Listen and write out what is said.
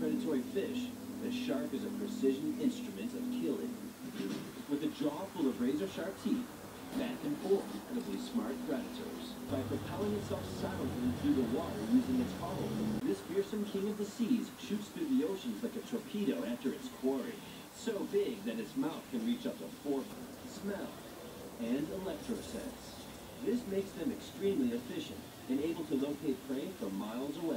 Predatory fish, the shark is a precision instrument of killing. With a jaw full of razor-sharp teeth, Back and forth, incredibly smart predators. By propelling itself silently through the water using its hollow, this fearsome king of the seas shoots through the oceans like a torpedo after its quarry. So big that its mouth can reach up to four feet. Smell and electrosense. This makes them extremely efficient and able to locate prey from miles away.